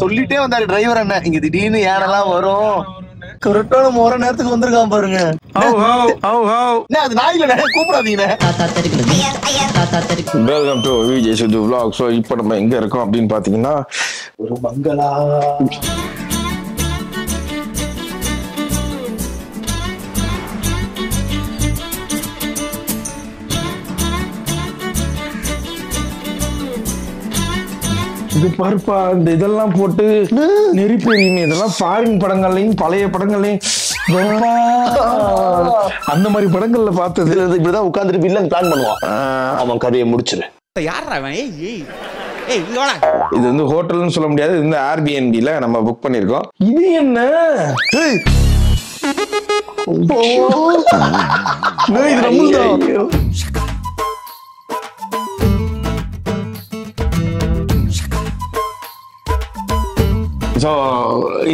சொல்லிட்டே வந்தாரு டிரைவர் அண்ணன் இங்க திடீர்னு யானெல்லாம் வரும். கரெக்டான முறை நேரத்துக்கு வந்திருக்கான் பாருங்க. அது நான் தாத்தா தெரிக்கிறது வெல்கம் டு விஜய் சுது vlog. ஸோ இப்போ நம்ம எங்க இருக்கோம் அப்படின்னு பாத்தீங்கன்னா ஒரு பங்களா இது பாருப்பா இந்த இதெல்லாம் போட்டு நெருப்பு எரியுமே இதெல்லாம் ஃபாரின் படங்கள்லையும் பழைய படங்கள்லையும். அந்த மாதிரி படங்கள்ல பார்த்தது. இப்படிதான் உட்காந்துட்டு வில்லன் பிளான் பண்ணுவான். அவன் கதையை முடிச்சிரு. யாரா அவன் ஏய் இது வந்து ஹோட்டல்னு சொல்ல முடியாது. இது வந்து ஆர்பிஎன்பில நம்ம புக் பண்ணிருக்கோம் இது என்ன? இது நம்மள்தான். ஸோ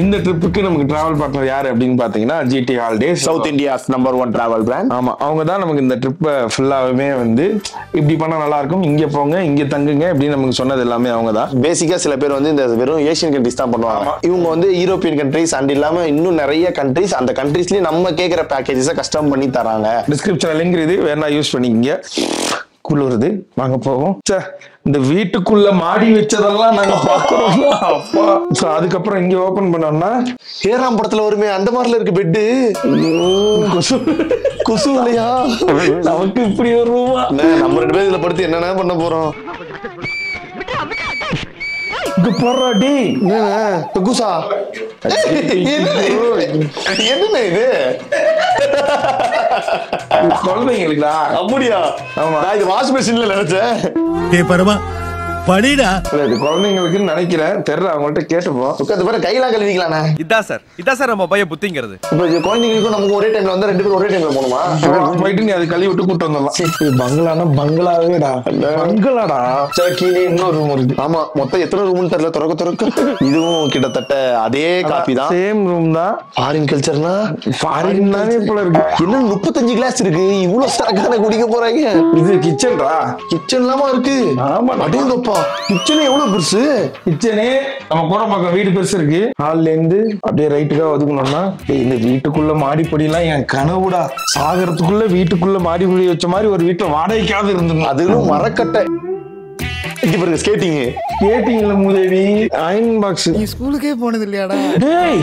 இந்த ட்ரிப்புக்கு நமக்கு டிராவல் பார்ட்னர் யாரு அப்படின்னு பாத்தீங்கன்னா GT holidays south India's number one travel brand ஆமா அவங்க தான் நமக்கு இந்த ட்ரிப்பை ஃபுல்லாவே வந்து இப்படி பண்ணா நல்லா இருக்கும் இங்க போங்க இங்க தங்குங்க அப்படின்னு நமக்கு சொன்னது எல்லாமே அவங்க தான் பேசிக்கா சில பேர் வந்து இந்த வெறும் ஏசியன் கண்ட்ரிஸ் தான் பண்ணுவாங்க. இவங்க வந்து யூரோப்பியன் கண்ட்ரிஸ் அண்ட் இல்லாம இன்னும் நிறைய கண்ட்ரிஸ் அந்த கண்ட்ரிஸ்லயே நம்ம கேக்குற பேக்கேஜஸை கஸ்டம் பண்ணி தராங்க. டிஸ்கிரிப்ஷன் லிங்க் இது வேணா யூஸ் பண்ணிக்கங்க. குளிருது வாங்க போவோம். இந்த வீட்டுக்குள்ள மாடி வச்சதெல்லாம் நாங்க பாக்குறோம் அப்பா. அதுக்கப்புறம் இங்க ஓபன் பண்ணோம்னா? ஏறாம் படத்துல வருமே அந்த மாதிரில இருக்கு பெட்டு கொசு குசு இல்லையா? நமக்கு இப்படி ஒரு ரூபா. நம்ம ரெண்டு பேரும் இதுல படுத்து என்னென்ன பண்ண போறோம்? இங்க போடுறா டி என்னண்ணே? குசா என்னண்ணே இது? குழந்தைங்களுக்குடா அப்படியா ஆமா. நான் இது வாஷ் மிஷின்ல நினைச்சேன் டேய் பரமா படிடா. இது குழந்தைங்களுக்குன்னு நினைக்கிறேன். தெரியல அவங்கள்ட்ட கேட்டுப்போம். உட்காந்து பாரு கையெல்லாம் கழுவிக்கலாண்ணே இதான் சார் இதான் சார் நம்ம பையன் புத்திங்கிறது. இப்போ இது குழந்தைங்களுக்கும் நமக்கு ஒரே டைம்ல வந்து ரெண்டு பேரும் ஒரே டைம்ல போகணுமா? போயிட்டு நீ அதை கழுவி விட்டு கூட்டு வந்துடலாம். பங்களானா பங்களாவேடா. பங்களாடா. சரி கீழே இன்னொரு ரூம் இருக்கு. ஆமா மொத்தம் எத்தனை ரூம்னு தெரியல திறக்க திறக்க. இதுவும் கிட்டத்தட்ட அதே காப்பி தான். சேம் ரூம் தான். ஃபாரின் கல்ச்சர்னா ஃபாரின் தானே போல இருக்கு. என்ன முப்பத்தஞ்சு கிளாஸ் இருக்கு? இவ்வளவு சரக்கான குடிக்க போறாங்க? இது கிச்சன்டா கிச்சன் இல்லாம இருக்கு. ஆமா. அடேங்கப்பா கிச்சன் எவ்வளவு பெருசு? கிச்சனே நம்ம கூட பக்கம் வீடு பெருசு இருக்கு. ஹால்ல இருந்து அப்படியே ரைட்டுக்கா ஒதுக்கணும்னா இந்த வீட்டுக்குள்ள மாடிப்படி எல்லாம் என் கனவுடா. சாகரத்துக்குள்ள வீட்டுக்குள்ள மாடிப்படி வச்ச மாதிரி ஒரு வீட்டுல வாடகைக்காவது இருந்துடும் அதுவும் மரக்கட்டை. இங்க பாருங்க ஸ்கேட்டிங் கேட்டீங்களா மூதேவி. அயன் பாக்ஸ் நீ ஸ்கூலுக்கே போனது இல்லையாடா டேய்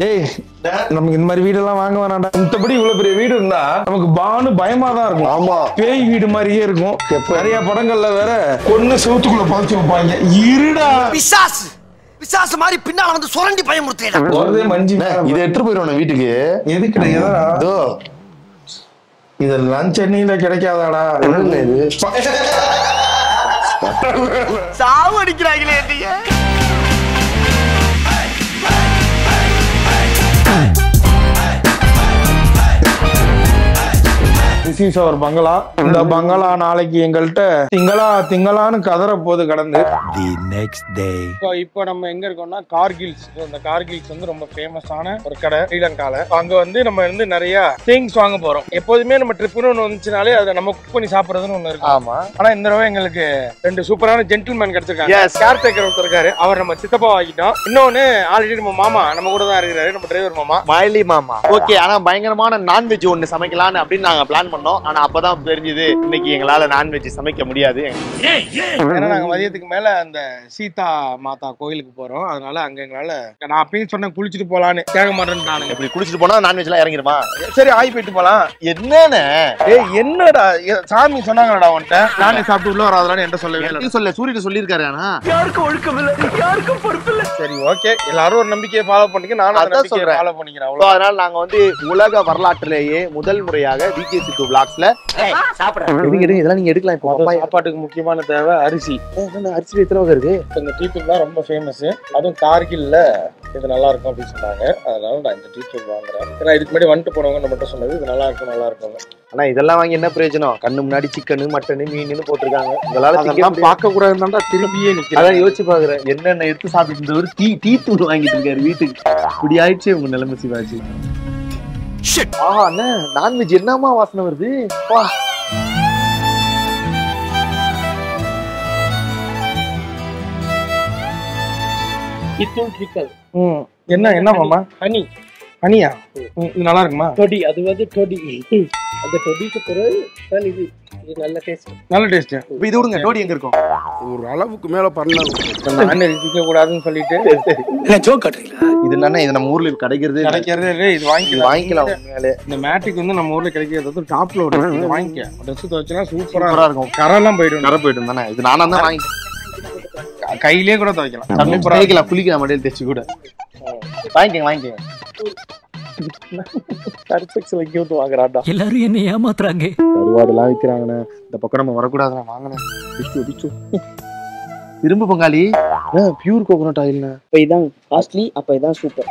டேய் நமக்கு இந்த மாதிரி வீடெல்லாம் வாங்க வேணாம்டா. மத்தபடி இவ்வளவு பெரிய வீடு இருந்தா நமக்கு பானு பயமா தான் இருக்கும். ஆமா. பேய் வீடு மாதிரியே இருக்கும்? நிறைய படங்கள்ல வேற கொன்னு செவுத்துக்குள்ள புதைச்சு வைப்பாங்க. இருடா. பிசாசு. பிசாசு மாதிரி பின்னால வந்து சுரண்டி பயமுறுத்தேடா போறதே மஞ்சி இதை எடுத்துட்டு போயிடுவோம் வீட்டுக்கு. எதுக்குடா எதா? இதோ. இதெல்லாம் சென்னையில கிடைக்காதாடா. என்னண்ணே இது? சாவு அடிக்கிறாங்களே இஸ் அவர் பங்களா. இந்த பங்களா நாளைக்கு எங்கள்கிட்ட திங்களா திங்களான்னு கதற போது கடந்து. தி நெக்ஸ்ட் டே இப்போ நம்ம எங்க இருக்கோம்னா கார்கில்ஸ். இந்த கார்கில்ஸ் வந்து ரொம்ப ஃபேமஸான ஒரு கடை ஸ்ரீலங்கால. அங்க வந்து நம்ம வந்து நிறைய திங்ஸ் வாங்க போறோம். எப்போதுமே நம்ம ட்ரிப்னு ஒன்று வந்துச்சுனாலே அதை நம்ம குக் பண்ணி சாப்பிடுறதுன்னு ஒன்று இருக்கு ஆமா. ஆனா இந்த தடவை எங்களுக்கு ரெண்டு சூப்பரான ஜென்டில்மேன் கிடைச்சிருக்காங்க. கேர் டேக்கர் ஒருத்தர் இருக்காரு. அவர் நம்ம சித்தப்பா ஆகிட்டோம் இன்னொன்னு ஆல்ரெடி நம்ம மாமா நம்ம கூட தான் இருக்கிறாரு. நம்ம டிரைவர் மாமா. மயிலி மாமா. ஓகே ஆனா பயங்கரமான நான்வெஜ் ஒண்ணு சமைக்கலாம்னு அப்படின்னு நாங்க பிளான் பண்ணோம். ஆனா அப்பதான் தெரிஞ்சது இன்னைக்கு எங்களால நான்வெஜ் சமைக்க முடியாது. ஏன்னா நாங்க மதியத்துக்கு மேல அந்த சீதா மாதா கோயிலுக்கு போறோம். அதனால அங்க எங்களால நான் அப்பயும் சொன்னேன் குளிச்சுட்டு போலான்னு. கேட்க மாட்டேன்ட்டானுங்க இப்படி குளிச்சுட்டு போனா நான்வெஜ் எல்லாம் இறங்கிடுமா? சரி ஆய் போயிட்டு போலாம். என்னன்னு ஏய் என்னடா? சாமி சொன்னாங்கடா உன்கிட்ட? நானே சாப்பிட்டு உள்ள வராதலான்னு என்கிட்ட சொல்லவே இல்லை சொல்ல சூரியன் சொல்லியிருக்காரு ஆனா. சரி ஓகே. எல்லாரும் ஒரு நம்பிக்கையை ஃபாலோ பண்ணிக்க நானும் அதான் சொல்றேன். ஃபாலோ பண்ணிக்கிறேன் அதனால நாங்க வந்து உலக வரலாற்றிலேயே முதல் முறையாக சித்து பிளாக்ஸ்ல எடுங்க எடுங்க இதெல்லாம் நீங்க எடுக்கலாம் இப்போ. சாப்பாட்டுக்கு முக்கியமான தேவை அரிசி. அரிசி எத்தனை வகை இருக்கு? இந்த டீத்துக்கு தான் ரொம்ப ஃபேமஸ் அதுவும் கார்கில்ல இது நல்லா இருக்கும் அப்படின்னு சொன்னாங்க. அதனால நான் இந்த டீச்சர் வாங்குறேன். ஏன்னா இதுக்கு முன்னாடி வந்துட்டு போனவங்க நம்மகிட்ட சொன்னது இது நல்லா இருக்கும் நல்லா இருக்கும். ஆனா இதெல்லாம் வாங்கி என்ன பிரயோஜனம்? கண்ணு முன்னாடி சிக்கனு மட்டனு மீன் போட்டிருக்காங்க. உங்களால அதெல்லாம். பார்க்க கூடாதுன்னா திரும்பியே நிக்கிறேன். அதான் யோசிச்சு பாக்குறேன். என்னென்ன எடுத்து சாப்பிட்டு இருந்தவர் டீ டீ தூள் வாங்கிட்டு இருக்காரு வீட்டுக்கு. இப்படி ஆயிடுச்சு உங்க நிலைமை சிவாஜி. ஆஹா அண்ணா நான்வெஜ் என்னமா வாசனை வருது? வா. இத்தும் ட்ரிக்கல் ம். என்ன என்ன மாமா ஹனி? ஹனியா? ம், இது நல்லா இருக்குமா? டொடி அது வந்து டொடி அந்த டொடிக்கு பிறகு தான் இது இது நல்ல டேஸ்ட் நல்ல டேஸ்ட் இப்ப இது விடுங்க டோடி எங்க இருக்கும்? ஒரு அளவுக்கு மேல பண்ணலாம். கூடாதுன்னு சொல்லிட்டு. இது என்னன்னா இது நம்ம ஊர்ல கிடைக்கிறது இல்ல. கிடைக்கிறதே இல்லை, இது வாங்கிக்கலாம். வாங்கிக்கலாம் உண்மையாலே. இந்த மேட்டுக்கு வந்து நம்ம ஊர்ல கிடைக்கிறது வந்து டாப் லோடு இது வாங்கிக்க. ட்ரெஸ் துவச்சுனா சூப்பரா இருக்கும். கரெல்லாம் போயிடும். கரை போயிட்டு தானே? இது நானா தான் வாங்கி கையிலேயே கூட துவைக்கலாம். சூப்பரா தேய்க்கலாம் குளிக்கலாம் மடியில் தேய்ச்சி கூட. வாங்கிக்கங்க வாங்கிக்கங்க. சர்ஃபெக்ஸ் வைக்க விட்டு வாங்குறாடா எல்லாரும் என்ன ஏமாத்துறாங்க. கருவாடுலாம் விற்கிறாங்கண்ணே இந்த பக்கம் நம்ம வரக்கூடாதுண்ணா வாங்கண்ணே. டிச்சு டிச்சு திரும்ப பங்காளி. பியூர் கோகோனட் ஆயில்ண்ணே அப்ப இதான் காஸ்ட்லி அப்ப இதான் சூப்பர்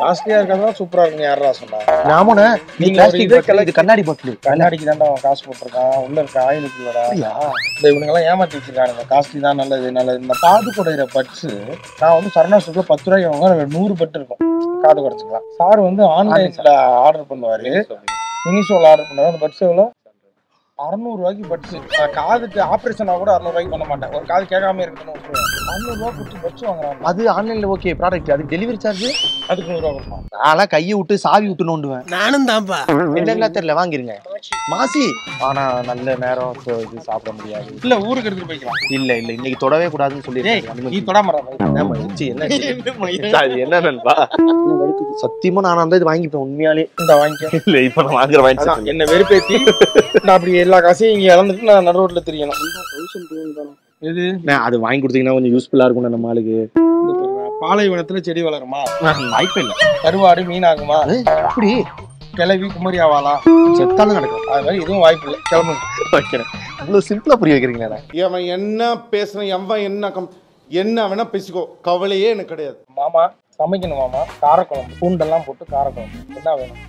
காஸ்ட்லியா இருக்கிறதா சூப்பரா இருக்குன்னு யாரா சொன்னா? ஆமாண்ணே இதே பிளாஸ்டிக் இது கண்ணாடி பாட்டில் கண்ணாடிக்கு அவன் காசு போட்டிருக்கான். உள்ள இருக்க? ஆயிலுக்கு இல்லடா இந்த இவனுங்க எல்லாம் ஏமாத்தி வச்சிருக்கானுங்க. காஸ்ட்லி தான் நல்லது நல்லது. இந்த காது குடையிற பட்ஸ் நான் வந்து சரணா ஸ்டோர்ல பத்து ரூபாய்க்கு வாங்க நூறு பட்டு இருக்கும். காது குறைச்சிக்கலாம் சார் வந்து ஆன்லைன்ல ஆர்டர் பண்ணுவாரு. மினிசோல ஆர்டர் பண்ணுவாரு அந்த பட்ஸ் எவ்வளோ? அறநூறு ரூபாய்க்கு பட்ஸ் காதுக்கு ஆபரேஷனா கூட அறுநூறு ரூபாய்க்கு பண்ண மாட்டேன். ஒரு காது கேட்காம இருக்கணும் அறுநூறு ரூபாய் கொடுத்து பட்ஸ் வாங்குறாங்க அது ஆன்லைன்ல ஓகே ப்ராடக்ட் அதுக்கு டெலிவரி சார்ஜ் அதுக்கு நூறு ரூபா கொடுப்பான் நான்லாம் கையை விட்டு சாவி விட்டு நோண்டுவேன் நானும் தான்ப்பா. என்னென்ன தெரியல வாங்கிருங்க. மாசி! ஆனா நல்ல நேரம் இது சாப்பிட முடியாது. இல்ல ஊருக்கு எடுத்துட்டு போய்க்கலாம். இல்ல இல்ல இன்னைக்கு தொடவே கூடாதுன்னு சொல்லி நீ தொடாமறா என்ன அது என்ன? நண்பா? சத்தியமா நான் தான் இது வாங்கிப்பேன் உண்மையாலே. இந்த வாங்கிக்க. இல்ல இப்ப நான் வாங்குற வாங்கி என்ன வெறுப்பேத்தி? நான் அப்படி எல்லா காசையும் இங்க இழந்துட்டு நான் நடு ரோட்ல தெரியணும். இது நான் அது வாங்கி கொடுத்தீங்கன்னா கொஞ்சம் யூஸ்ஃபுல்லா இருக்கும் நம்ம ஆளுக்கு. பாலைவனத்துல செடி வளருமா? வாய்ப்பே இல்ல. கருவாடு மீனாகுமா அப்படி. கிளவி குமரி ஆவாளா? செத்தாலும் நடக்கும். அது மாதிரி இதுவும் வாய்ப்பு இல்லை. கிளம்புங்க. வைக்கிறேன். இவ்வளவு சிம்பிளா புரிய வைக்கிறீங்களா அவன் என்ன பேசுறான்? எவன் என்ன கம் என்ன வேணா பேசிக்கோ. கவலையே எனக்கு கிடையாது. மாமா சமைக்கணும் மாமா. காரக்குழம்பு. பூண்டெல்லாம் போட்டு காரக்குழம்பு. என்ன வேணும்?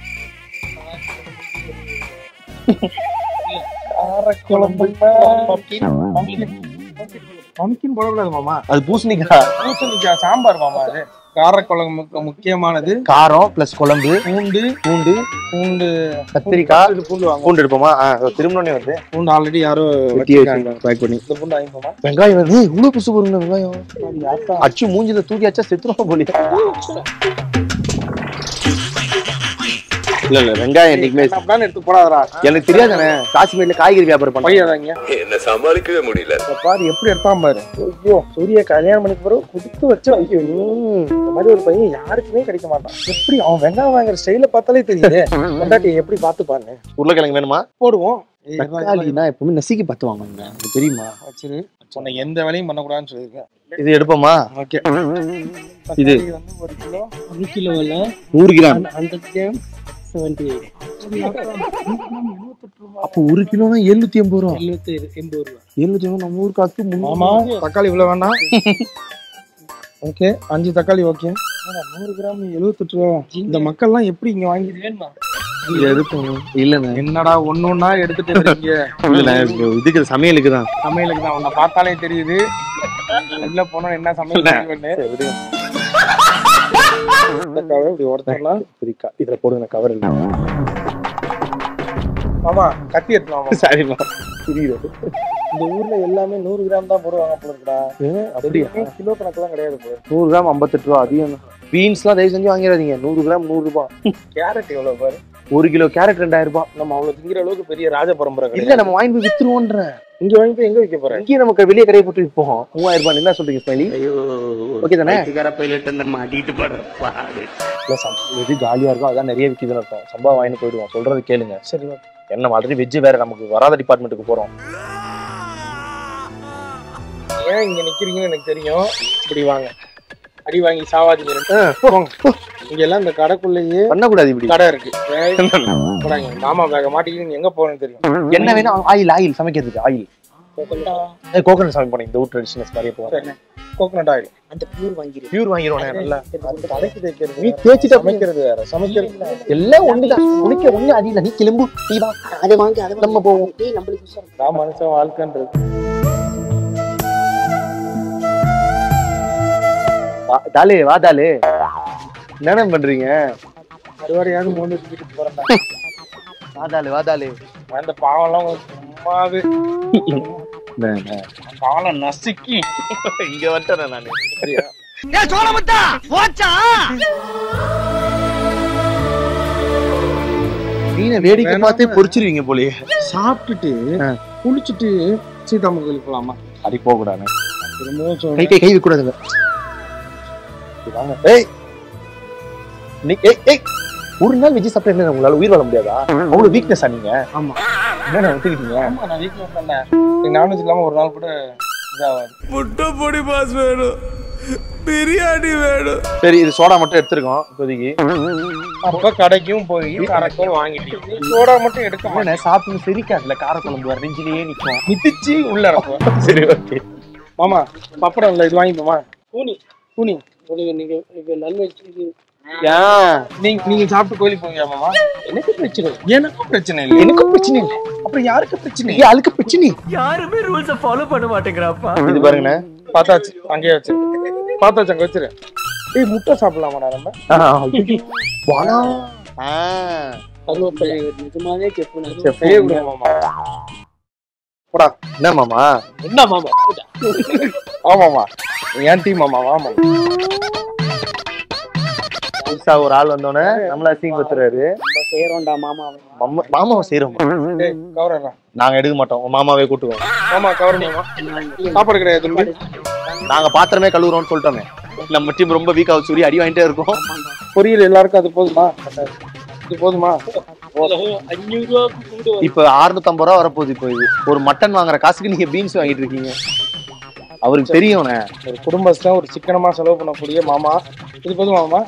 காரக்குழம்பு. பம்கின் போடக்கூடாது மாமா. அது பூசணிக்காய் பூசணிக்காய் சாம்பார் மாமா அது. காரக்குழம்புக்கு முக்கியமானது. காரம் பிளஸ் குழம்பு. பூண்டு பூண்டு. பூண்டு கத்திரிக்காய். பூண்டு வாங்க பூண்டு எடுப்போமா? திரும்பினே வந்து பூண்டு ஆல்ரெடி யாரோ வெட்டி வச்சிருக்காங்க. பேக் பண்ணி இந்த பூண்டு வாங்கிப்போமா வெங்காயம் வந்து இவ்வளவு புசு போடுங்க வெங்காயம். அச்சு மூஞ்சில தூக்கி அச்சா செத்துருவோம் போலி இல்ல இல்ல வெங்காயம் என்னைக்குமே எடுத்து போடாதடா எனக்கு தெரியாதானே காஷ்மீர்ல காய்கறி வியாபாரம் பண்ண பையதாங்க என்ன சமாளிக்கவே முடியல. பாரு எப்படி எடுத்தான் பாரு. ஐயோ சூரிய கல்யாணம் பண்ணி பிறகு குடுத்து வச்சு ஐயோ இந்த மாதிரி ஒரு பையன் யாருக்குமே கிடைக்க மாட்டான். எப்படி அவன் வெங்காயம் வாங்குற ஸ்டைல பார்த்தாலே தெரியுது. கொண்டாட்டி எப்படி பார்த்து பாருங்க. உருளைக்கிழங்கு வேணுமா? போடுவோம். தக்காளினா எப்பவுமே நெசிக்கு பார்த்து உங்களுக்கு தெரியுமா? வச்சிரு சொன்ன எந்த வேலையும் பண்ணக்கூடாதுன்னு சொல்லியிருக்கேன். இது எடுப்போமா? ஓகே. இது. வந்து ஒரு கிலோ ஒரு கிலோவில் நூறு கிராம். Hundred gram. செவன்டி அப்போ ஒரு கிலோனா எழுநூத்தி எண்பது ரூபா. எழுநூத்தி எண்பது ரூபா. எழுநூத்தி எண்பது நம்ம ஊர் காசு ஆமா. தக்காளி இவ்வளவு வேண்டாம். ஓகே அஞ்சு தக்காளி ஓகே. நூறு கிராம் எழுபத்தெட்டு ரூபா. இந்த மக்கள்லாம் எப்படி இங்க வாங்கி வேணுமா? என்னடா ஒண்ணு ஒண்ணா எடுத்துட்டு இதுக்கு சமையலுக்கு தான் சமையலுக்கு தான் உன்னை பார்த்தாலே தெரியுது. உள்ள போனா என்ன சமையல் கவர் இப்படி ஒருத்தர்லாம் சரிக்கா இதுல போடுங்க கவர் இல்ல. ஆமா கத்தி எடுத்துலாம் புரியுது. இந்த ஊர்ல எல்லாமே நூறு கிராம் தான் போடுவாங்க போல அப்படியா? கிலோ கணக்கெல்லாம் கிடையாது. நூறு கிராம் ஐம்பத்தெட்டு ரூபா அதிகம் பீன்ஸ்லாம் தயவு செஞ்சு வாங்கிடாதீங்க. நூறு கிராம் நூறு ரூபாய் கேரட் எவ்வளவு பாரு? ஒரு கிலோ கேரட் ரெண்டாயிரம் ரூபாய். நம்ம அவ்வளவு திங்கிற அளவுக்கு பெரிய ராஜ பரம்பரை இல்ல நம்ம வாங்கி போய் வித்துருவோன்றேன் இங்க வாங்கி போய் எங்க வைக்க போறேன் இங்கேயே நமக்கு வெளியே கடையை போட்டு விற்போம் மூவாயிரம் ரூபாய் என்ன சொல்றீங்க ஸ்மைலி. ஓகே தானே? சம்- எது ஜாலியா இருக்கோ அதான் நிறைய விற்கிதுன்னு அர்த்தம். சம்பா வாங்கிட்டு போயிடுவோம். சொல்றது கேளுங்க. சரி. என்ன ஆல்ரெடி வெஜ் வேற நமக்கு வராத டிபார்ட்மெண்ட்டுக்கு போறோம். ஏன் இங்க நிக்கிறீங்கன்னு எனக்கு தெரியும். இப்படி வாங்க. அடி வாங்கி சாவாதீங்க. இங்க எல்லாம் இந்த கடைக்குள்ளேயே பண்ணக்கூடாது இப்படி. கடை இருக்கு. மாமா பேக மாட்டிக்கிட்டு எங்க போறேன்னு தெரியும். என்ன வேணும்? ஆயில் ஆயில் சமைக்கிறதுக்கு ஆயில். கோகனட் சாமி போனேன் இந்த ஊர் ட்ரெடிஷனல்ஸ் மாதிரியே கோகனட் ஆயில் அந்த பியூர் வாங்கிரு. பியூர் வாங்கிடுவோம் நல்லா. தலைக்கு தேய்க்கிறது நீ வேற, தேய்ச்சிட்டு சமைக்கிறது வேற. சமைக்கிறது எல்லாம் ஒண்ணுதான். உனக்கு ஒண்ணு அடியில நீ கிளம்பு. நீ வா அதை வாங்கி அதை நம்ம போவோம். டேய் நம்மளுக்கு உஷார். நான் மனுஷன் வாழ்க்கைன்றது. தாலே வா தாலே என்னென்ன பண்றீங்க? மறுபடியாவது மூணு வீட்டுக்கு போறேன்டா. வா தாலே வா தாலே அந்த பாவம்லாம் சும்மாவே பாவம் நசுக்கி இங்க வந்துட்டேன் நானு. சரியா? ஏ சோழமுத்தா போச்சா? மீனை வேடிக்கை பார்த்தே பொரிச்சிருவீங்க போலயே. சாப்பிட்டுட்டு குளிச்சுட்டு சீதாம கோயிலுக்கு போலாமா? அடி போக கூடாது திரும்பவும் கை கை கூடாதுங்க ஏய்! நீ ஏய் ஏய்! ஒரு நாள் வெஜ் சாப்பிட்டா என்ன உங்களால உயிர் வாழ முடியாதா? அவ்வளவு வீக்னஸா நீங்க? ஆமா. என்ன ஒத்துக்கிட்டீங்க? ஆமா நான் பண்ணேன் நீ நான்வெஜ் இல்லாம ஒரு நாள் கூட இதாகாது. முட்டை பொடி பாஸ் வேணும். பிரியாணி வேணும். சரி இது சோடா மட்டும் எடுத்துருக்கோம் இப்போதைக்கு. அப்ப கடைக்கும் போய் கடைக்கும் வாங்கிட்டு சோடா மட்டும் எடுக்க மாட்டேன். சாப்பிட்டு செரிக்காதுல காரக்குழம்பு வர நெஞ்சிலேயே நிக்கும். மிதிச்சு உள்ள சரி ஓகே மாமா பப்படம் இல்ல இது வாங்கிப்போமா? கூனி கூனி உங்களுக்கு நீங்க இது ஏன் நீங்க நீங்க சாப்பிட்டு கோயிலுக்கு போங்க மாமா? எனக்கு பிரச்சனை எனக்கும் பிரச்சனை இல்லை எனக்கும் பிரச்சனை இல்லை. அப்புறம் யாருக்கு பிரச்சனை? அழுக்கு பிரச்சனை யாருமே ரூல்ஸ ஃபாலோ பண்ண மாட்டேங்கிறாப்பா. இது பாருங்கண்ணே பார்த்தாச்சு அங்கேயே வச்சு. பார்த்தாச்சு அங்க வச்சிரு. ஏய் முட்டை சாப்பிடலாமாடா நம்ம? வாடா. ஆ. கருவேப்பிலை நிஜமாவே செப் செய்ய விடுங்க மாமா. போடா. என்ன மாமா? என்ன மாமா? போடா. ஆமாமா என் டீம் மாமா ஆமா புதுசா ஒரு ஆள் வந்தோடனே நம்மள அசிங்கப்படுத்துறாரு. நம்ம செய்யறோம்டா மாமா. மாமா மாமாவை செய்யறோம் நாங்க எடுக்க மாட்டோம். மாமாவே கூட்டுவோம். மாமா கவர் சாப்பாடு கிடையாது தம்பி. நாங்க பாத்திரமே கழுவுறோம்னு சொல்லிட்டோமே. நம்ம டீம் ரொம்ப வீக் ஆகுது. சூரிய அடி வாங்கிட்டே இருக்கும். பொரியல் எல்லாருக்கும் அது போதுமா? இது போதுமா? இப்ப 650 ரூபா வரப்போகுது இப்போ இது. ஒரு மட்டன் வாங்குற காசுக்கு நீங்க பீன்ஸ் வாங்கிட்டு இருக்கீங்க. அவருக்கு தெரியும்ண்ணே ஒரு குடும்பஸ்தான் ஒரு சிக்கனமா செலவு பண்ணக்கூடிய மாமா. இது போதுமா மாமா?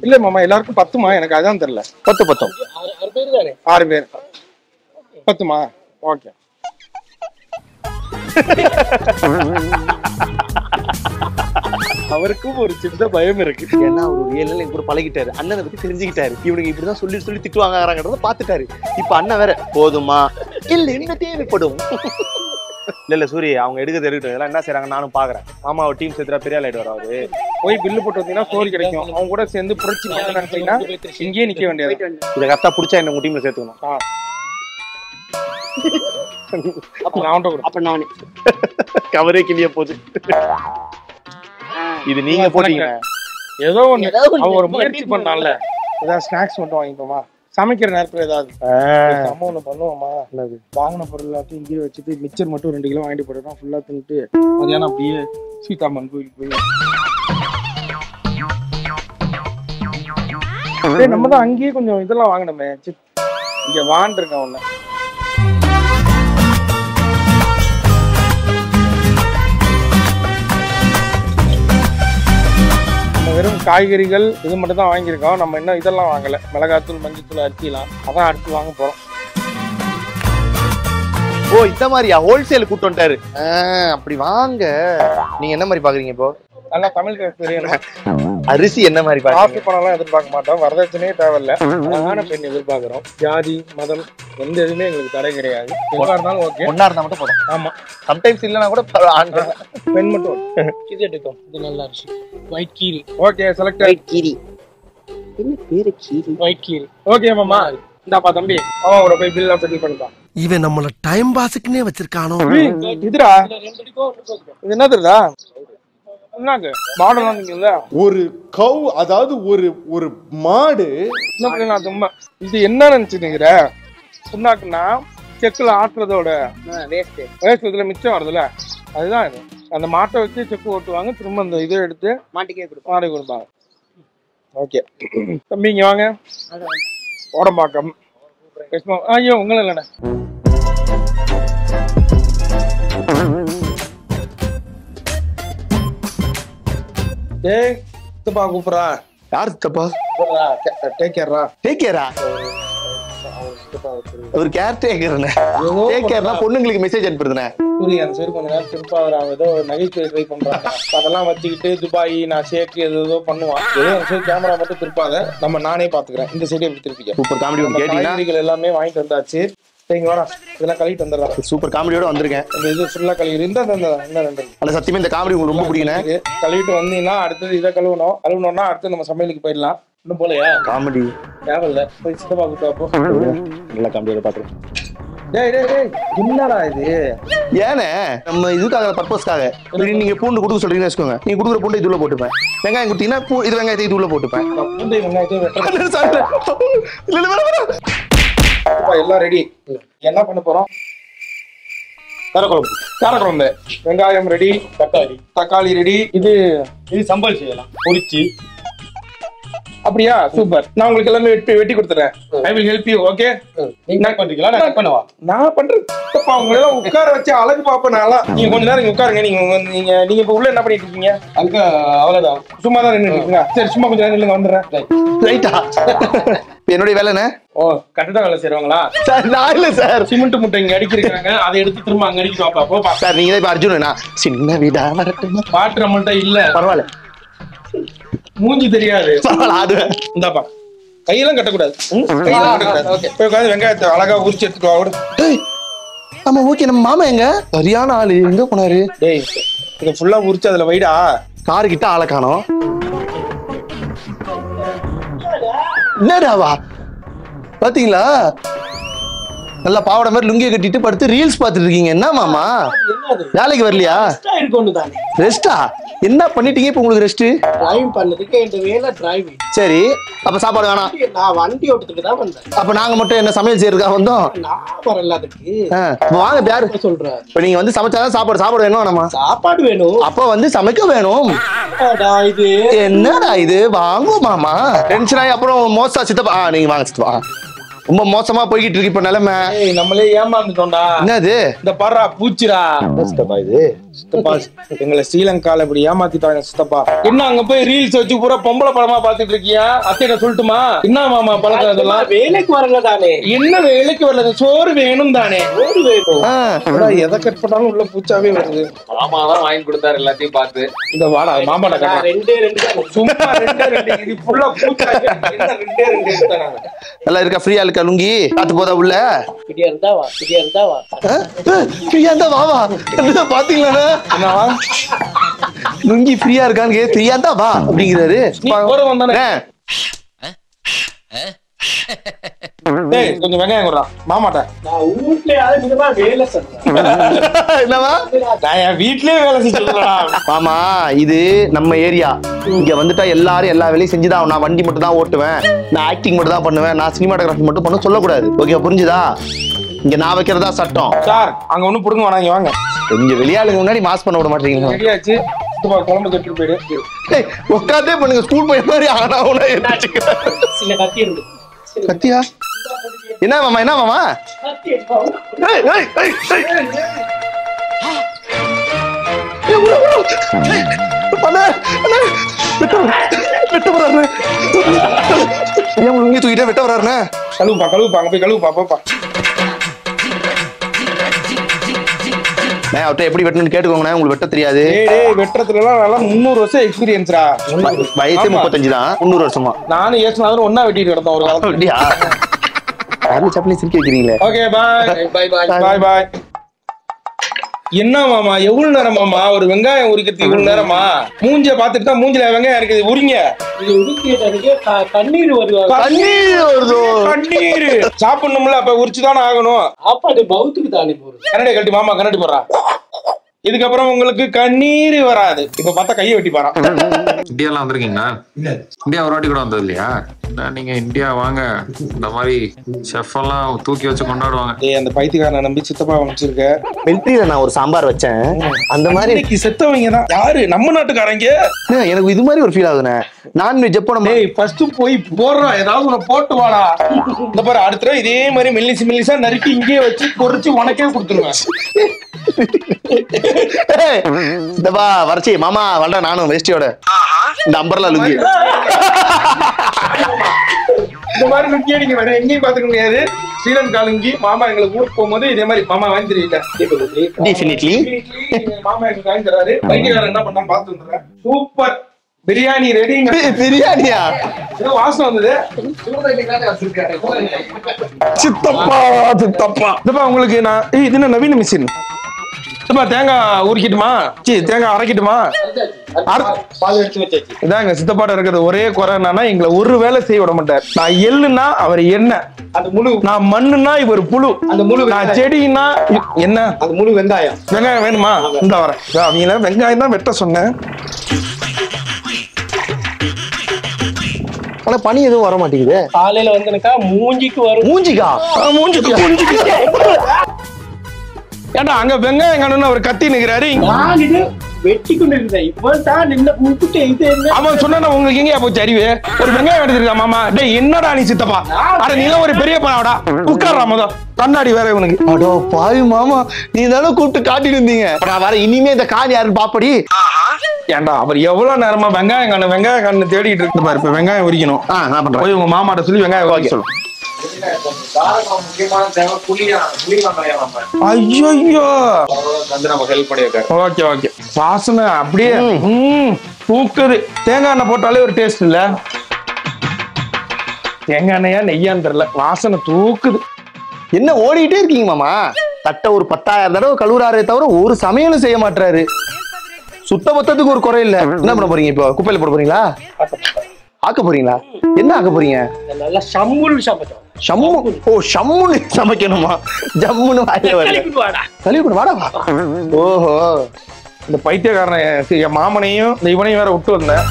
இல்ல மாமா எல்லாருக்கும் பத்துமா? எனக்கு அதான் தெரியல. பத்து பத்தம் ஆறு பேர் தானே? ஆறு பேர். பத்துமா? ஓகே. அவருக்கும் ஒரு சின்ன பயம் இருக்கு. ஏன்னா அவர் ஒரு ஏழு நாள் கூட பழகிட்டாரு. அண்ணனை பத்தி தெரிஞ்சுக்கிட்டாரு. இவனுக்கு இப்படிதான் சொல்லி சொல்லி திட்டு வாங்குறாங்கிறத பாத்துட்டாரு இப்ப அண்ணன் வேற போதுமா? இல்ல என்ன தேவைப்படும்? இல்ல இல்ல சூரிய அவங்க எடுக்கிறது எடுக்கட்டும் இதெல்லாம் என்ன செய்றாங்க? நானும் பாக்குறேன். மாமா அவர் டீம் சேர்த்துறா பெரிய ஆயிடுவார் அவரு. போய் பில்லு போட்டு வந்தீங்கன்னா சோறு கிடைக்கும். அவங்க கூட சேர்ந்து புரட்சி நினைச்சீங்கன்னா இங்கேயே நிக்க வேண்டியது. இதை கரெக்டா புடிச்சா என்ன உங்க டீம்ல சேர்த்துக்கணும்? நான் அவன்கிட்ட கொடு. அப்ப நானு. கவரே கிளிய போகுது. இது நீங்க போட்டீங்க ஏதோ ஒண்ணு. அவன் ஒரு முயற்சி பண்ணான்ல. ஏதாவது ஸ்நாக்ஸ் மட்டும் வாங்கிப்போமா சமைக்கிற நேரத்துல ஏதாவது நம்ம ஒண்ணு பண்ணுவோமா? வாங்கின பொருள் எல்லாத்தையும் இங்கேயே வச்சுட்டு மிச்சர் மட்டும் ரெண்டு கிலோ வாங்கிட்டு போட்டோம் ஃபுல்லா தின்னுட்டு மதியானம் அப்படியே சீதாமன் கோயிலுக்கு போய். நம்ம தான் அங்கேயே கொஞ்சம் இதெல்லாம் வாங்கினோமே இங்க வான் இருக்கேன் வெறும் காய்கறிகள் இது மட்டும் தான் வாங்கியிருக்கோம். நம்ம இன்னும் இதெல்லாம் வாங்கல. மிளகாத்தூள் மஞ்சத்தூள் அரிசிலாம் அதான் அடுத்து வாங்க போறோம். ஓ இந்த மாதிரியா ஹோல்சேல் கூட்டு வந்துட்டாரு. ஆ, அப்படி வாங்க. நீங்க என்ன மாதிரி பாக்குறீங்க இப்போ? நல்லா தமிழ் தெரியணும். அரிசி என்ன மாதிரி காசு பணம்லாம் எதிர்பார்க்க மாட்டோம். வரதட்சணையே தேவையில்ல. அழகான பெண் எதிர்பார்க்கிறோம். ஜாதி மதம் எந்த இதுவுமே எங்களுக்கு தடை கிடையாது. எதுவா இருந்தாலும் ஓகே. ஒன்னா இருந்தா மட்டும் போதும். ஆமா. சம்டைம்ஸ் இல்லைன்னா கூட ஆண்கள் பெண் மட்டும் இது எடுக்கும் இது நல்லா இருக்கு ஒயிட் கீரி. ஓகே செலக்ட் ஒயிட் கீரி. என்ன பேரு கீரி? ஒயிட் கீரி. ஓகே மாமா. இந்தாப்பா தம்பி. அவன் கூட போய் பில்லாம் செட்டில் பண்ணிட்டான் இவன் நம்மள டைம் பாஸுக்குன்னே வச்சிருக்கானோ? இதுடா இது என்ன தெரியுதா? என்னது? நீங்க ஒரு கவ் அதாவது ஒரு ஒரு மாடு. நான் சும்மா இது என்ன நினைச்சுட்டுங்கிற? புண்ணாக்குன்னா செக்குல ஆட்டுறதோட வேஸ்ட் வேஸ்ட் இதுல மிச்சம் வருதுல்ல? அதுதான் இது. அந்த மாட்டை வச்சு செக்கு ஓட்டுவாங்க திரும்ப அந்த இதை எடுத்து மாட்டுக்கே கொடுப்போம் மாடு கொடுப்பாங்க. ஓகே. தம்பி இங்க வாங்க. ஓடம்பாக்கம். ஐயோ உங்களை இல்லைண்ணே டேய் சித்தப்பா கூப்பிட்றா. யார் தப்பா டேக் கேர்ரா டேக் கேரா ஒரு கேர் டேக்கர்ண்ணே ஏதோ டேக்கர்னா பொண்ணுங்களுக்கு மெசேஜ் அனுப்புறதுண்ணே சூரிய அந்த சைடு கொஞ்ச நேரம் சிரிப்பா அவர் அவன் ஏதோ நகைச்சுவை ட்ரை பண்றாங்க அதெல்லாம் வச்சுக்கிட்டு துபாய் நான் ஷேக் ஏதோ ஏதோ பண்ணுவான். ஏதோ அந்த சைடு கேமரா மட்டும் திருப்பாத. நம்ம நானே பாத்துக்கிறேன் இந்த சைடு எப்படி திருப்பிக்க? சூப்பர் காமெடி கேட்டீங்கன்னா. எல்லாமே வாங்கிட்டு வந்தாச்சு. வாடா. இதெல்லாம் கழுவிட்டு வந்துடுறேன் சூப்பர். காமெடியோட வந்திருக்கேன். இந்த இது ஃபுல்லா கழுவி இந்த இந்த ரெண்டு. ஆனா சத்தியமா இந்த காமெடி உங்களுக்கு ரொம்ப பிடிக்குண்ணே இருக்கு. கழுவிட்டு வந்தீங்கன்னா அடுத்தது இதை கழுவணும். கழுவணும்னா அடுத்து நம்ம சமையலுக்கு போயிடலாம். இன்னும் போலையா காமெடி. தேவையில்ல. போய் சித்தப்பா அப்போ நல்ல காமெடியோட டேய் என்னடா இது? ஏனே? நம்ம இதுக்காக பர்பஸ்க்காக நீங்க பூண்டு கொடுக்க சொல்றீங்கன்னு வச்சுக்கோங்க. நீங்க கொடுக்குற பூண்டு இதுல போட்டுப்பேன். வெங்காயம் கொடுத்தீங்கன்னா இது வெங்காயத்தை இது உள்ள போட்டுப்பேன். பூண்டை வெங்காயத்தை எல்லாம் ரெடி என்ன பண்ண போறோம்? காரக்குழம்பு. காரக்குழம்பு. வெங்காயம் ரெடி தக்காளி. தக்காளி ரெடி இது இது சம்பல் செய்யலாம். பொரிச்சு. அப்படியா? சூப்பர். நான் உங்களுக்கு எல்லாமே வெட்டி வெட்டி கொடுத்துறேன். I will help you okay நீங்க என்ன பண்றீங்களா? நான் பண்ணுவா? நான் பண்றது. தப்பா உங்களை எல்லாம் உட்கார வச்சு அழகு பாப்பேன் நான்லாம். நீங்க கொஞ்ச நேரம் உட்காருங்க. நீங்க நீங்க நீங்க இப்ப உள்ள என்ன பண்ணிட்டு இருக்கீங்க? அதுக்கு அவ்வளவுதான். சும்மா தான் நின்னுட்டு இருக்கீங்க சரி சும்மா கொஞ்ச நேரம் நில்லுங்க வந்துடுறேன். ரைட்டா? என்னுடைய வேலைண்ணே ஓ கட்டட வேலை செய்றவங்களா? சார் நான் இல்ல சார். சிமெண்ட் முட்டை இங்க அடிக்கிறாங்க அதை எடுத்து திரும்ப அங்க அடிக்க போப்பா சார் நீங்க தான் இப்ப அர்ஜுனா சின்ன வீடா வரட்டுமா? பாட்டு நம்மள்ட்ட இல்ல. பரவாயில்ல. மூஞ்சி தெரியாது. பரவாயில்ல ஆடுவேன் இந்தாப்பா. கையெல்லாம் கட்டக்கூடாது? கையெல்லாம் கட்டக்கூடாது. போய் உட்காந்து வெங்காயத்தை அழகா உரிச்சு விடு. டேய், ஆமா ஓகே நம்ம மாமா எங்க? சரியான ஆளு எங்க போனாரு? டேய் இதை ஃபுல்லா உரிச்சு அதுல வைடா. காரு கிட்ட ஆளை காணோம். என்னடாவா? பாத்தீங்களா? நல்லா பாவாடை மாதிரி லுங்கிய கட்டிட்டு படுத்து ரீல்ஸ் பார்த்துட்டு இருக்கீங்க. என்ன மாமா? வேலைக்கு வரலையா? ரெஸ்டா என்ன பண்ணிட்டீங்க இப்ப உங்களுக்கு ரெஸ்ட் டிரைவ் பண்ணதுக்கு என் வேலை டிரைவிங் சரி அப்ப சாப்பாடு வேணாம். நான் வண்டி ஓட்டத்துக்கு தான் வந்தேன். அப்ப நாங்க மட்டும் என்ன சமையல் செய்யறதுக்காக வந்தோம்? நான் வரல அதுக்கு வாங்க யாரு? சொல்றேன். இப்ப நீங்க வந்து சமைச்சாதான் சாப்பாடு சாப்பாடு வேணும் நம்ம சாப்பாடு வேணும். அப்ப வந்து சமைக்க வேணும். அடா, இது. என்னடா இது? வாங்க மாமா. டென்ஷன் ஆகி அப்புறம் மோசா சித்தப்பா ஆ, நீங்க வாங்க சித்தப்பா. ரொம்ப மோசமா போய்கிட்டு இருக்கு இப்ப நிலைமை. ஏய் நம்மளே ஏமாந்துட்டோம்டா. என்னது? இந்த பாடுறா பூச்சிடா. இது? சித்தப்பா எங்களை ஸ்ரீலங்கால இப்படி ஏமாத்திட்டாங்க சித்தப்பா. என்ன அங்க போய் ரீல்ஸ் வச்சு பூரா பொம்பளை படமா பாத்துட்டு இருக்கியா? அத்தையிட சொல்லட்டுமா? என்ன மாமா பழக்கம் இதெல்லாம் வேலைக்கு வரல தானே. என்ன வேலைக்கு வரல? சோறு வேணும் தானே. ஓடு வேணும். எதை கட் பண்ணாலும் உள்ள பூச்சாவே வருது. மாமா தான் வாங்கி கொடுத்தாரு எல்லாத்தையும் பார்த்து. இந்த வாடா மாமாடா கட்டுறேன். ரெண்டே சும்மா ரெண்டே ரெண்டு இது ஃபுல்லா பூச்சா என்ன ரெண்டே ரெண்டு எடுத்தாங்க நல்லா இருக்கா? ஃப்ரீயா இருக்கா லுங்கி? காத்து போதா உள்ள? பிடியா இருந்தா வா பிடியா இருந்தா வா. ஃப்ரீயா இருந்தா வா வா. பாத்தீங்களா என்னவா லுங்கி ஃப்ரீயா இருக்கான்னு ஃப்ரீயா இருந்தா வா அப்படிங்கிறாரு. நீ போற வந்தானே அண்ணே, டேய் கொஞ்சம் வெங்காயம் கொடுறா மாமாட்ட நான் வீட்லயாவது மிதமா வேலை சொல்றேன் என்னவா? நான் என் வீட்லயே வேலை செஞ்சுடா மாமா இது நம்ம ஏரியா. இங்க வந்துட்டா எல்லாரும் எல்லா வேலையும் செஞ்சுதான் நான் வண்டி மட்டும் தான் ஓட்டுவேன். நான் ஆக்டிங் மட்டும் தான் பண்ணுவேன். நான் சினிமாட்டோகிராஃபி மட்டும் பண்ண சொல்லக்கூடாது. ஓகே புரிஞ்சுதா? இங்க நான் வைக்கிறதா சட்டம். சார் அங்க ஒண்ணு புடுங்க வேணாம் இங்க வாங்க. இங்க வெளியாளுங்க முன்னாடி மாஸ் பண்ண விட மாட்டீங்களா? ரெடியாச்சு குழம்பு கட்டிட்டு போயிடு. ஏய், உட்காந்தே பண்ணுங்க ஸ்கூல் பையன் மாதிரி ஆனா உன கத்தி சின்ன கத்தியா? என்ன மாமா என்ன மாமா? வெட்ட வர்றாரு, தூக்கிட்டே வெட்ட வர்றாருண்ணே கழுவுப்பா கழுவுப்பா அங்க போய் கழுவுப்பா போப்பா. அவர்கிட்ட எப்படி வெட்டணும்னு கேட்டுக்கோங்கண்ணே உங்களுக்கு வெட்ட தெரியாது. வெட்டுறதுல எல்லாம் முந்நூறு வருஷம் எக்ஸ்பீரியன்ஸ்ரா வயசே. முப்பத்தஞ்சு தான் முந்நூறு வருஷமா. நானும் ஏசுனாலும் ஒன்னா வெட்டிட்டு கிடந்தோம் ஒரு காலத்துல. அப்படியா? சப்பலி சிரிக்க வைக்கிறீங்களே. ஓகே பாய் பாய் பாய் என்ன மாமா எவ்வளவு நேரம் மாமா? ஒரு வெங்காயம் உரிக்கிறதுக்கு இவ்வளவு நேரமா? மூஞ்சிய பாத்துட்டு தான் மூஞ்சில வெங்காயம் இருக்குது உரிங்க. கண்ணீர் வருவாங்க தண்ணீர் வருதோ. கண்ணீர் சாப்பிடணும்ல அப்ப உரிச்சுதானே ஆகணும். சாப்பாடு பௌத்துக்கு தானே கரடி கட்டி மாமா கரடி போடுறா. இதுக்கப்புறம் உங்களுக்கு கண்ணீர் வராது. இப்ப பார்த்தா கையை வெட்டி பாறான். இந்தியாலாம் வந்திருக்கீங்களா? இந்தியா ஒரு வாட்டி கூட வந்தது இல்லையா? என்ன நீங்க இந்தியா வாங்க இந்த மாதிரி செஃப் எல்லாம் தூக்கி வச்சு கொண்டாடுவாங்க. ஏய் அந்த பைத்தியக்காரனை நம்பி சித்தப்பா அமைச்சிருக்க மிலிட்ரியில நான் ஒரு சாம்பார் வச்சேன். அந்த மாதிரி இன்னைக்கு செத்தவங்க தான். யாரு? நம்ம நாட்டுக்காரங்க. எனக்கு இது மாதிரி ஒரு ஃபீல் ஆகுதுண்ணே. நான்வெஜ் எப்போ நம்ம டேய் ஃபர்ஸ்ட் போய் போடுறா. ஏதாவது உன போட்டு வாடா. இந்த பாரு அடுத்த இதே மாதிரி மெல்லிசு மெல்லிசா நறுக்கி இங்கேயே வச்சு பொரிச்சு உனக்கே கொடுத்துருவேன். ஏய், இந்த வா வரச்சி மாமா வரடா நானும் வேஷ்டியோட. இந்த அம்பர்லா லுங்கி இந்த மாதிரி லுக்கியே நீங்க வேற எங்கேயும் பாத்துக்க முடியாது. ஸ்ரீலங்கா லுங்கி மாமா எங்களுக்கு ஊருக்கு போகும்போது இதே மாதிரி மாமா வாங்கி தருவீங்க. டெஃபினெட்லி மாமா எங்களுக்கு வாங்கி தராரு. பைக்கில் என்ன பண்ணா பார்த்து வந்துடுறேன். சூப்பர் பிரியாணி ரெடிங்க பிரியாணியா ஏதோ வாசம் வந்தது. சித்தப்பா சித்தப்பா. இதுப்பா உங்களுக்கு நான் ஏய், இது என்ன நவீன மிஷின் இதுப்பா தேங்காய் உரிக்கட்டுமா? சி தேங்காய் அரைக்கட்டுமா? இதாங்க சித்தப்பாட்ட இருக்கிறது ஒரே குறை என்னன்னா எங்களை ஒரு வேலை செய்ய விட மாட்டார். நான் எள்ளுனா அவர் என்ன அந்த முழு நான் மண்ணுனா இவர் புழு. அந்த முழு நான் இ- என்ன? அந்த முழு வெங்காயம். வெங்காயம் வேணுமா? இந்த வரேன். அவங்கள வெங்காயம் தான் வெட்ட சொன்னேன். ஆனா பனி எதுவும் வர மாட்டேங்குது. காலையில வந்தனுக்கா மூஞ்சிக்கு வரும். மூஞ்சிக்கா? மூஞ்சிக்கு மூஞ்சிக்கு. ஏண்டா அங்க வெங்காயம் காணும்னு அவர் கத்தி நிக்கிறாரு. வெட்டி கொண்டு இருந்தேன் இப்போ தான் நின்ன கூப்பிட்டு இது என்ன? அவன் சொன்னா உங்களுக்கு எங்கேயா போச்சு அறிவு? ஒரு வெங்காயம் எடுத்துருக்கா மாமா. டேய் என்னடா நீ சித்தப்பா? அட நீ ஒரு பெரிய பணாடா உட்கார்றா மொதல் கண்ணாடி வேற இவனுக்கு. அடோ பாவி மாமா. நீ தானே கூப்பிட்டு காட்டிட்டு இருந்தீங்க. நான் வர இனிமே இந்த காணி யாருன்னு பாப்படி. ஏன்டா அவர் எவ்வளவு நேரமா வெங்காயம் கண்ணு வெங்காயம் கண்ணு தேடிட்டு இருக்கு பாரு இப்ப வெங்காயம் உரிக்கணும். ஆ நான் பண்றேன். போய் உங்க மாமாட்ட சொல்லி வெங்காயம் சொல்லு. வாசனை அப்படியே ம். தூக்குது தேங்காய் எண்ணெய் போட்டாலே ஒரு டேஸ்ட் இல்ல. தேங்காய் எண்ணெயா நெய்யான்னு தெரியல. வாசனை தூக்குது. என்ன ஓடிட்டே இருக்கீங்க மாமா? தட்டை ஒரு பத்தாயிரம் தடவை கழுவுறாரே தவிர ஒரு சமையலும் செய்ய மாட்டாரு சுத்த மொத்தத்துக்கு ஒரு குறை இல்ல. என்ன பண்ண போறீங்க இப்போ? குப்பையில போட போறீங்களா? ஆக்க போறீங்களா? என்ன ஆக்க போறீங்க? நல்லா சம்முள் சமைச்சோம் ஷம்மு? ஓ ஷம்முன்னு சமைக்கணுமா? ஜம்முன்னு வாயில வரல கழுவி வாடா. ஓஹோ. இந்த பைத்தியக்காரனை என் மாமனையும் இந்த இவனையும் வேற விட்டு வந்தேன்.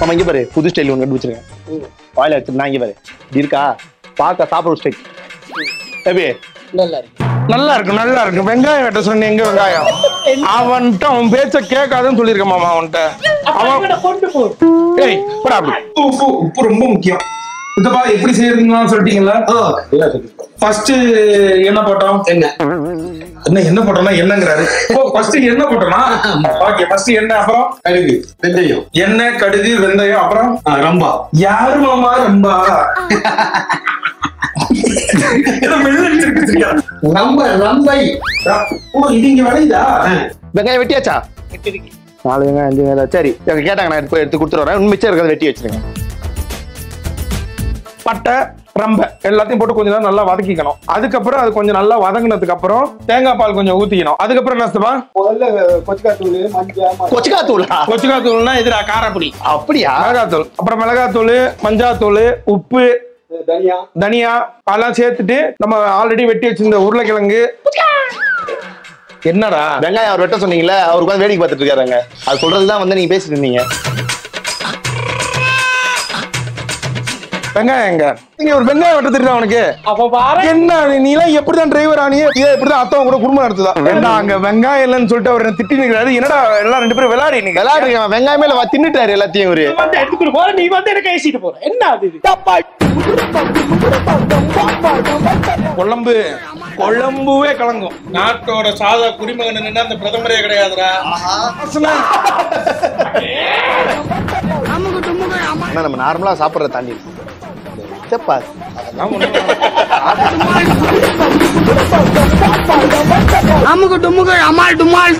நம்ம இங்க பாரு. புது ஸ்டைல் ஒன்று கண்டுபிடிச்சிருக்கேன். வாயில வச்சு நான் இங்க பாரு. இது இருக்கா? பார்க்க சாப்பிட ஸ்டைல் எப்படி? நல்லா இருக்கு. நல்லா இருக்கு நல்லா இருக்கு வெங்காயம் வெட்ட சொன்ன எங்க வெங்காயம்? அவன்கிட்ட அவன் பேச்ச கேட்காதுன்னு சொல்லியிருக்க மாமா அவன்கிட்ட. அவன் அவன் கொண்டு போ. ஏய் போடா அப்படி. உப்பு உப்பு ரொம்ப முக்கியம். இதப்பா எப்படி செய்யறதுன்னு சொல்லிட்டீங்களா ஃபர்ஸ்ட் என்ன போட்டோம்? என்ன? என்ன என்ன போட்டோம்னா என்னங்கிறாரு. ஃபர்ஸ்ட் என்ன போட்டோம்னா? ஓகே ஃபர்ஸ்ட் என்ன அப்புறம்? கழுகு வெந்தயம். எண்ணெய் கடுகு வெந்தயம் அப்புறம்? ரம்பா. யாரு மாமா ரொம்ப? வெங்காயம் வெட்டியாச்சா? நாலு வெங்காயம் அஞ்சு வெங்காயம். சரி கேட்டாங்க நான் எடுத்து கொடுத்துட்டு வரேன். மிச்சம் இருக்கிறத வெட்டி வச்சிருங்க. பட்டை ரம்பை எல்லாத்தையும் போட்டு கொஞ்ச நேரம் நல்லா வதக்கிக்கணும். அதுக்கப்புறம் அது கொஞ்சம் நல்லா வதங்கினதுக்கு அப்புறம் தேங்காய் பால் கொஞ்சம் ஊத்திக்கணும். அதுக்கப்புறம் என்ன செய்வா முதல்ல கொச்சிக்காத்தூள் மஞ்சள் கொச்சிக்கா தூளா கொச்சிக்காய் தூள்னா எதிரா காரப்பொடி. அப்படியா? மிளகாத்தூள். அப்புறம் மிளகாத்தூள் மஞ்சாத்தூள் உப்பு தனியா. தனியா அதெல்லாம் சேர்த்துட்டு நம்ம ஆல்ரெடி வெட்டி வச்சிருந்த உருளைக்கிழங்கு. என்னடா? வெங்காயம் அவர் வெட்ட சொன்னீங்கல்ல அவர் உட்காந்து வேடிக்கை பார்த்துட்டு இருக்காருங்க. அது சொல்றதுதான் வந்து நீங்க பேசிட்டு இருந்தீங்க. வெங்காயம் எங்க நீங்க ஒரு வெங்காயம் வெட்ட தெரியுதா உனக்கு? அப்ப பாரு. என்ன நீ- எல்லாம் எப்படிதான் டிரைவர் ஆனியே இதே எப்படிதான் அத்தவங்க கூட குடும்பம் நடத்துதா? என்ன அங்க வெங்காயம் இல்லைன்னு சொல்லிட்டு அவர் என்ன திட்டி நிக்கிறாரு. என்னடா எல்லாம் ரெண்டு பேரும் விளையாடி நீங்க விளையாடுறீங்க வெங்காயமே இல்ல தின்னுட்டாரு எல்லாத்தையும் இவரு. வந்து எடுத்துக்கிட்டு போற நீ வந்து எனக்கு ஏசிட்டு போற என்ன அது கொழம்பு கொழம்புவே கலங்கும். நாட்டோட சாதா குடிமகன் நின்று அந்த பிரதமரே கிடையாதுடா. நம்ம நார்மலா சாப்பிடுறத தாண்டி செப்பா அதெல்லாம் ஒண்ணும் அமுக டுமுக அமால் டுமால்